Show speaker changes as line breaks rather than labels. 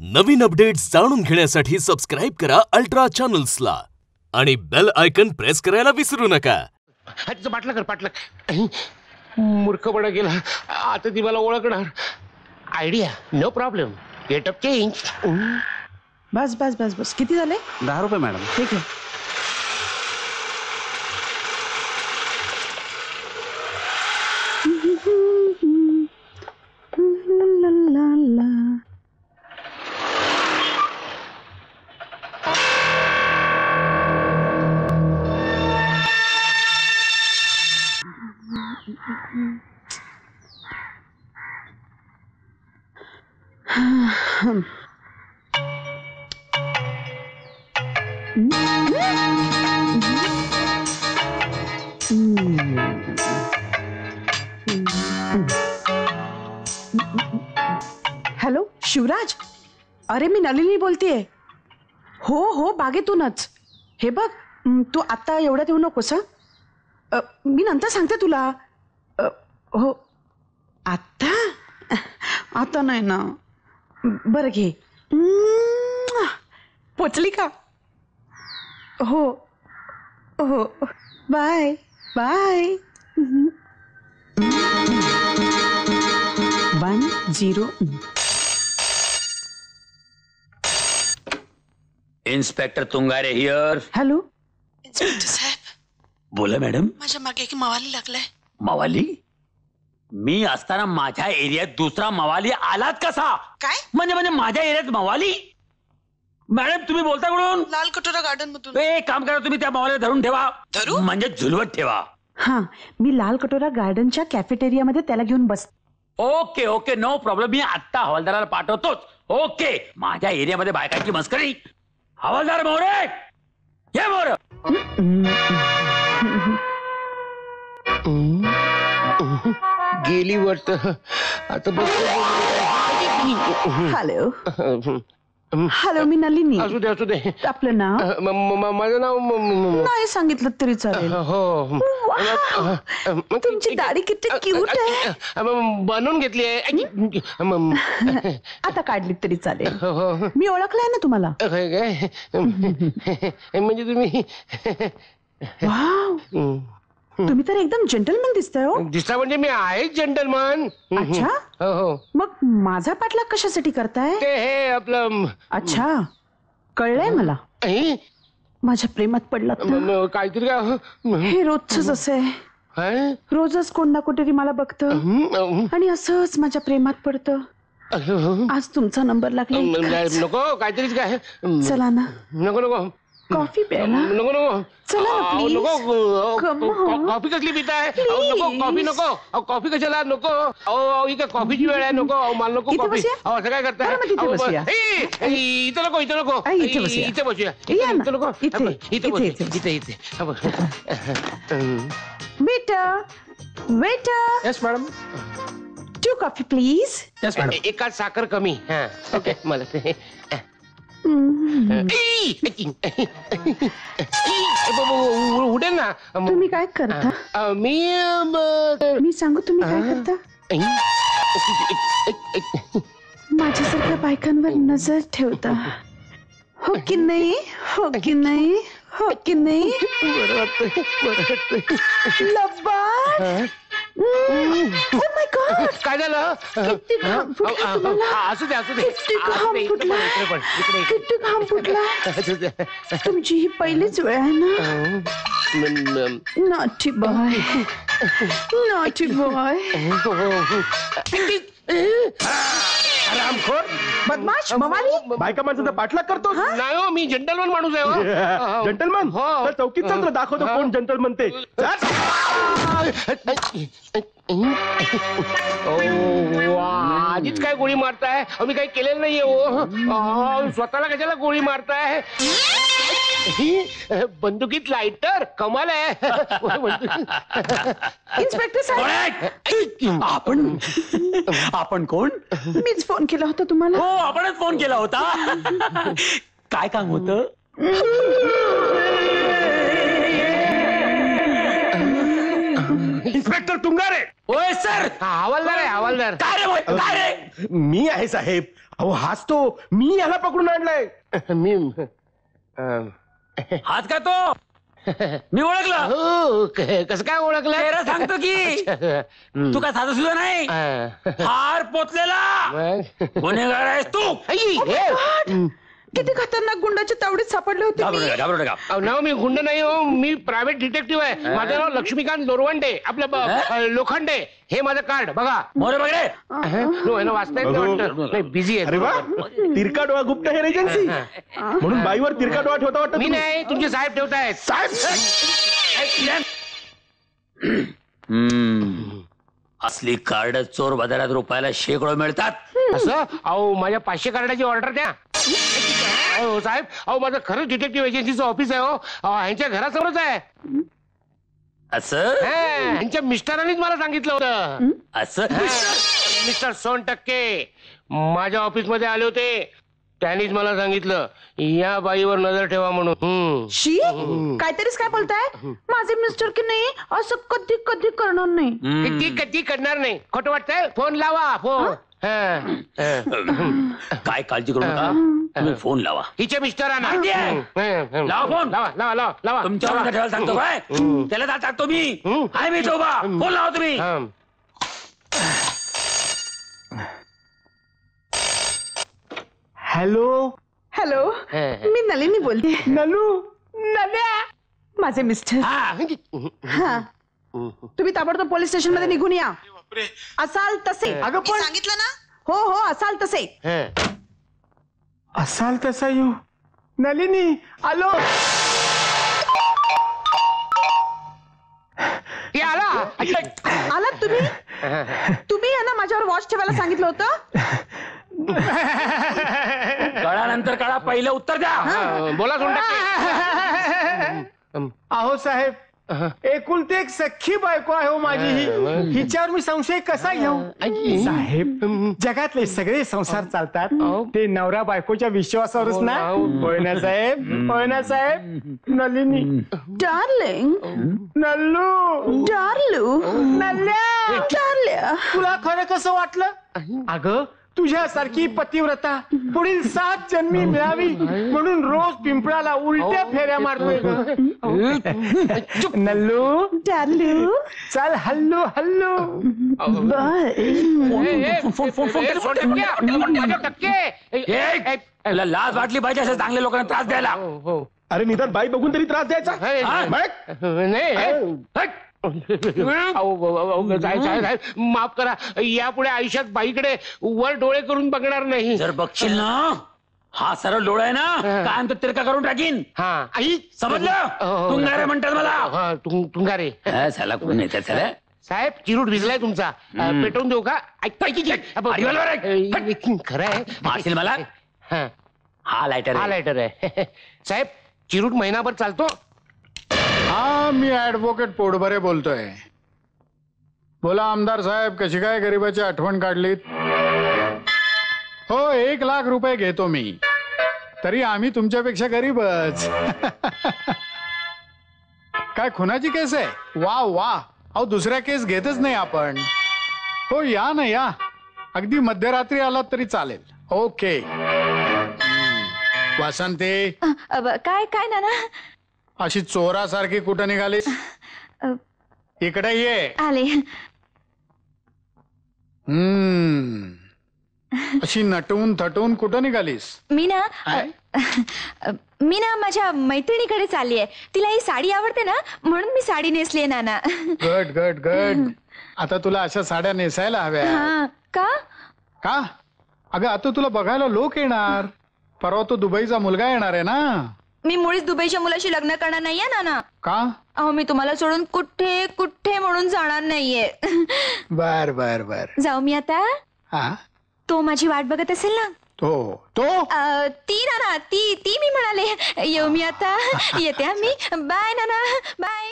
नवीन updates जाणून घेण्यासाठी subscribe करा अल्ट्रा चॅनल्सला आणि बेल आयकन प्रेस करायला विसरू नका.
हा पाठला कर पाठला मूर्खपणा गेला. आता ती मला ओळखणार. Idea no problem get up change
बस बस बस बस. किती झाले?
दहा रुपये मॅडम.
ठीक आहे. हॅलो शिवराज? अरे मी नलिनी बोलतेय. हो हो बागेतूनच. हे बघ तू आत्ता एवढ्यात येऊ नकोस हं? अ, मी नंतर सांगते तुला. हो आत्ता? आता नाही ना. बरं घे! पोचली का? हो. हो. Bye. Bye. One zero
inspector Tungare here
hello
inspector साहेब.
बोला मॅडम
माझ्या मागे एक मावाली लागलाय.
मवाली? मी असताना माझ्या एरियात दुसरा मवाली आलात कसा
काय
म्हणजे म्हणजे माझ्या एरियात मवाली मॅडम तुम्ही बोलता कुठून
लाल कटोरा गार्डन मधून
ए, एक काम करा तुम्ही त्या मवालीला धरून ठेवा
धरू?
म्हणजे झुलवत ठेवा
हा मी लाल कटोरा गार्डनच्या कॅफेटेरियामध्ये त्याला घेऊन बस
ओके ओके नो प्रॉब्लेम मी आत्ता हवालदाराला पाठवतोच ओके माझ्या एरियामध्ये बायकांची मस्करी हवालदार मोरे ये मोर
गेली वाटत. आता बस
हॅलो. हॅलो मी नलिनी.
असू दे असू दे.
आपलं नाव?
म- म- म- माझं नाव म- म- म-
नाही सांगितलं तरी चालेल.
हो!
तुमची दाढी किती क्यूट आहे.
म- बनवून घेतली आहे. म- म-
आता काढली तरी चालेल.
हो, हो.
मी ओळखलंय ना तुम्हाला?
काय? काय म्हणजे तुम्ही
वाव! तुम्ही तर एकदम जेंटलमॅन दिसताय हो.
दिसता म्हणजे मी आहे जेंटलमन
अच्छा.
हो हो.
मग माझा पाठलाग कशासाठी करताय?
ते हे आपलं
अच्छा. कळलंय मला. माझ्या प्रेमात
म-
ना.
म- काहीतरी काय हो?
रोजच असं आहे.
काय?
रोजच कोण ना कुठेतरी मला बघतं.
हं,
आणि असंच माझ्या प्रेमात पडतं. आज तुमचा नंबर लागला इतकाच.
नको काहीतरीच काय
चला ना.
नको नको.
कॉफी प्यायला
नको नको
चला ना,
अहो,
please.
नको अहो,
Come
कॉ-
on.
कॉफी कसली पिताय अहो, नको
Please.
कॉफी नको अहो, कॉफी कशाला नको अहो अहो, ही काय कॉफीची वेळ आहे नको अहो, मला नको
इथे
कॉफी
बसूया?
अहो असं काय करताय
बरं, मग तिथे
अहो,
बसूया.
ए, ए, इथं नको इथं नको
आ, इथे बसूया.
इथे बसूया
या ना.
इथं नको
इथे,
इथं
इथे,
बसूया.
इथे.
इथे इथे हा, बस. हं.
Waiter waiter
yes madam
two coffee please
yes
ए- एकात साखर कमी हा ओके मला ते ई, ई, ब- ब- उ- उडेल ना
तुम्ही काय करता
अ, मी अ, ब-
मी सांगू तुम्ही काय करता माझ्यासारख्या बायकांवर नजर ठेवता हो की नाही हो की नाही हो की नाही
बरं वाटतंय, बरं वाटतंय.
लबाड ओ माय गॉड
काय झालं?
किती घाम फुटला तुम्हाला?
असू दे असू दे
किती
असू
घाम
दे, इकडे
फुटला.
पण, इकडे पण, इकडे इकडे.
किती घाम फुटला.
असू दे.
तुमची ही पहिलीच वेळ आहे ना?
म- म-
नॉटी बॉय नॉटी बॉय बदमाश? मवाली
बायका माणसाचा पाठलाग करतो
नाही हो मी जेंटलमन माणूस आहे हो.
जंटलमन
हो.
तर चौकीत चल दाखवतो
हो.
कोण जंटलमन ते.
वा, आधीच काय गोळी मारताय? मी काही केलेलं नाहीये हो. अहो, स्वतःला कशाला गोळी मारताय? ही, बंदुकीत लायटर कमाल आहे.
इन्स्पेक्टर साहेब.
आपण आपण कोण?
मीच फोन केला होता तुम्हाला.
हो आपणच फोन केला होता. काय काम होतं?
इन्स्पेक्टर तुंगारे
ओय सर!
हवालदार आहे हवालदार.
काय रे बोल, काय रे
मी आहे साहेब. अहो हाच तो. मी याला पकडून आणलाय.
मी अं,
हात का तो? मी ओळखलं.
हो क- कसं काय ओळखलं?
चेहरा सांगतो की. तू काय साधा सुद्धा नाही?
अं,
हार पोचलेला
मग?
गुन्हेगार आहेस तू.
आई, हे.
किती खतरनाक गुंडाची तावडीत सापडले होते
घाबरू
मी.
नका घाबरू नका.
अहो, नाव मी गुंड नाही हो मी प्रायव्हेट डिटेक्टिव्ह आहे. माझं नाव लक्ष्मीकांत दोरवंडे आपलं ब-? अं, लोखंडे. हे माझं कार्ड बघा.
मोरे बघ रे
नो यांना वाचता येत नाही वाटतं. नाही बिझी
अरे वा
आहे
तिरका डोळा गुप्त हेअर एजन्सी म्हणून बाईवर तिरका डोळा ठेवता वाटतं
मी. नाही तुमचे साहेब ठेवतायत.
हम्म. असली कार्ड चोर बाजारात रुपयाला शेकडो मिळतात.
असं? अहो माझ्या पाचशे कार्डाची ऑर्डर द्या. अहो साहेब अहो माझं खरंच डिटेक्टिव्ह एजन्सीचं ऑफिस आहे हो. अहो, ह्यांच्या घरासमोरच आहे.
असं?
हा, ह्यांच्या मिस्टरांनीच मला सांगितलं होतं.
असं?
मिस्टर सोन टक्के माझ्या ऑफिसमध्ये आले होते. त्यांनीच मला सांगितलं या बाईवर नजर ठेवा म्हणून. हम्म.
शी? काहीतरीच काय बोलताय? माझे मिस्टर की नाही असं कधी कधी करणार नाही.
हम्म.
ती कधी करणार नाही? खोटं वाटतंय? फोन लावा फोन. हा, हा.
काय काळजी करू नका. तुम्ही फोन लावा.
हिच्या मिस्टरांना.
लावा फोन.
लावा लावा लावा लावा.
तुमच्या
लावा.
ठेवायला सांगतो काय? त्याला जात टाकतो मी. आहे मी चोबा. फोन लावा तुम्ही.
हॅलो?
हॅलो मी नलिनी बोलते.
नलू?
नल्या माझे मिस्टर
हा
हा तुम्ही ताबडतोब पोलीस स्टेशनमध्ये निघून या. असाल तसे.
अगं
मी
पण
सांगितलं ना?
हो हो असाल तसे.
हा.
असाल तसा येऊ नलिनी आलो.
आला.
आलात तुम्ही? तुम्ही यांना माझ्यावर वॉच ठेवायला सांगितलं होतं?
कळानंतर कळा पहिलं उत्तर द्या.
बोला
अहो साहेब एकुलती एक सख्खी बायको आहे हो माझी. ही हिच्यावर मी संशय कसा घेऊ? साहेब जगातले सगळे संसार चालतात. ते नवरा बायकोच्या विश्वासावरच ना? होय ना साहेब? होय ना साहेब? नलिनी.
डार्लिंग.
नल्लू.
डार्लू.
नल्या.
डार्ल्या.
तुला खरं कसं वाटलं? अगं तुझ्यासारखी पतिव्रता पुढील सात जन्मी मिळावी म्हणून रोज पिंपळाला उलट्या फेऱ्या मारतोय ग. नल्लू
डार्लू
चल हल्लू हल्लू
लाज वाटली पाहिजे असं चांगल्या लोकांना त्रास द्यायला
हो, हो.
अरे निदान बाई बघून तरी त्रास द्यायचा
हे,
हा?
नाही. अहो, साहेब साहेब साहेब, माफ करा. यापुढे आयुष्यात बाईकडे वर डोळे करून बघणार नाही.
जर बघशील ना हा सरळ डोळा आहे ना काय तो तिरका करून टाकीन.
हा. आई
समजलं?
हो,
तुंगारे म्हणतात मला.
हा तुंग तुंगारे.
हा, साला कोण येते चला
साहेब चिरूट भिजलाय तुमचा. पेटवून देऊ का? ऐक- ऐक- ऐक- ऐक.
अरे, बरोबर आहे.
अं, खरं आहे.
मला?
हा.
हा लायटर
हा लायटर आहे. साहेब चिरूट महिनाभर चालतो.
हा मी ऍडव्होकेट पोटभरे बोलतोय. बोला आमदार साहेब कशी काय गरीबाची आठवण काढलीत? हो एक लाख रुपये घेतो मी. तरी आम्ही तुमच्यापेक्षा गरीबच. काय खुनाची केस आहे? वा वा. अहो दुसऱ्या केस घेतच नाही आपण. हो या ना या. अगदी मध्यरात्री आलात तरी चालेल. ओके. हम्म. वासंती.
काय काय नाना?
अशी चोरासारखी कुठं निघालीस
अ,
इकडे ये.
आले.
हम्म. अशी नटवून थटवून कुठं निघालीस?
मी ना? अ, मी ना माझ्या मैत्रिणीकडे चालली आहे. तिला ही साडी आवडते ना म्हणून मी साडी नेसली आहे नाना.
गट गट गट आता तुला अशा साड्या नेसायला हव्या
हा का?
का? अगं आता तुला बघायला लोक येणार. परवा तो दुबईचा मुलगा येणार आहे ना.
मी मुळीच दुबईच्या मुलाशी लग्न करणार नाहीये नाना.
का?
अहो मी तुम्हाला सोडून कुठे कुठे म्हणून जाणार नाहीये.
बर बर बर.
जाऊ मी आता.
हा?
तो माझी वाट बघत असेल ना?
तो? तो?
अ, ती नाना ती ती मी म्हणाले. येऊ मी आता. येते हा मी बाय नाना. बाय.